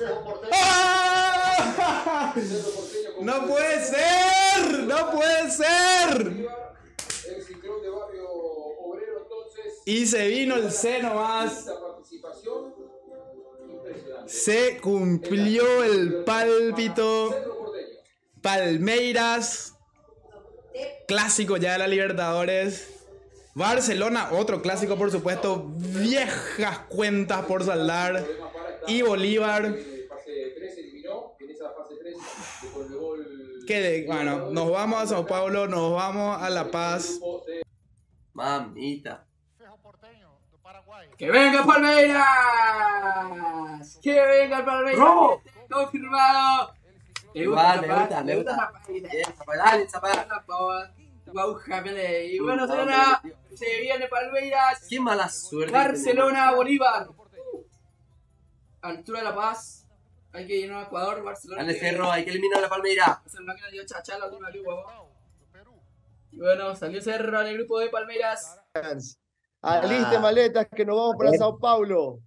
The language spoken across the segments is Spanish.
¡No puede ser! ¡No puede ser! Y se vino el C nomás. Se cumplió el pálpito. Palmeiras. Clásico ya de la Libertadores. Barcelona, otro clásico por supuesto. Viejas cuentas por saldar. Y Bolívar. Que de- bueno, nos vamos a Sao Paulo, nos vamos a La Paz. Mamita. ¡Que venga Palmeiras! ¡Que venga el Palmeiras! ¡Robo! ¡Confirmado! ¿Te Igual, me gusta, me ¿Te gusta. Bien, Zapata, dale, Zapata. La pava. Bauja. Y bueno, se viene Palmeiras. Qué mala suerte. Barcelona, Bolívar. Altura de La Paz. Hay que irnos a Ecuador, Barcelona. Dale, que- Cerro, hay que eliminar a la Palmeira. Dio la última. Y bueno, salió Cerro en el grupo de Palmeiras. Aliste Ah. maletas que nos vamos para Sao Paulo.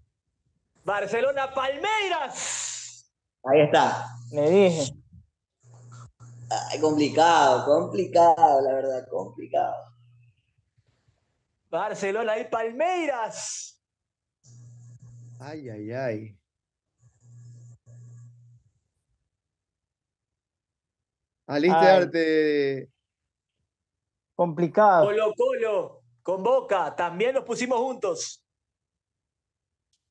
Barcelona Palmeiras. Ahí está. Le dije. Ay, complicado, complicado, la verdad, complicado. Barcelona y Palmeiras. Ay, ay, ay. Aliste Ay. Arte. Complicado. Colo Colo con Boca. También nos pusimos juntos.